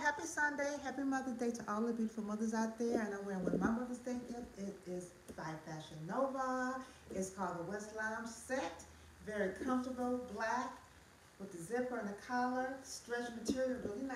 happy Sunday, happy Mother's Day to all the beautiful mothers out there. And I'm wearing one of my Mother's Day gift. It is by Fashion Nova. It's called the West Lounge set. Very comfortable, black, with the zipper and the collar, stretch material, really nice.